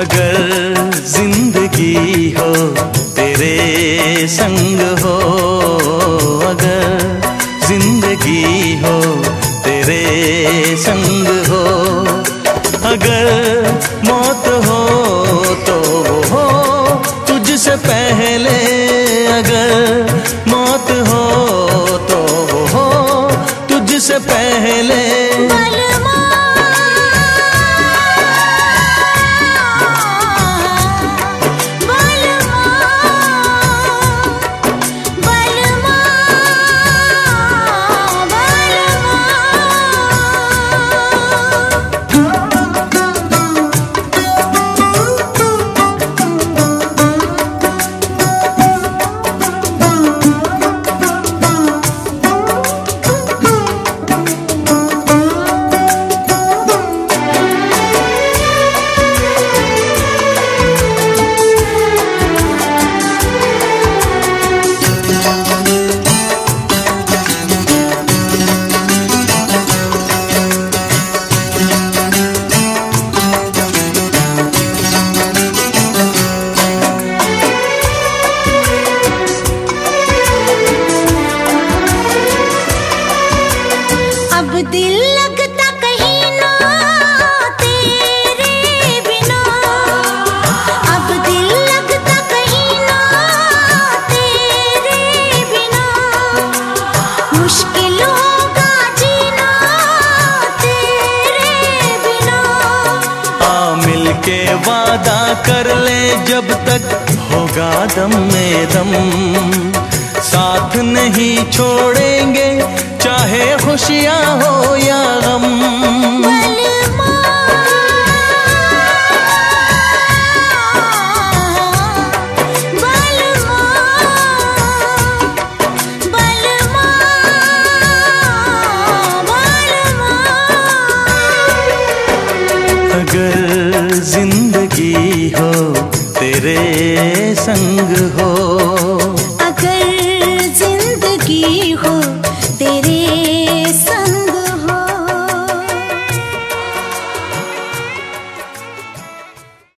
अगर ज़िंदगी हो तेरे संग हो अगर ज़िंदगी हो तेरे संग हो अगर के वादा कर ले जब तक होगा दम में दम। साथ नहीं छोड़ेंगे, चाहे खुशियाँ हो या गम। तेरे संग हो।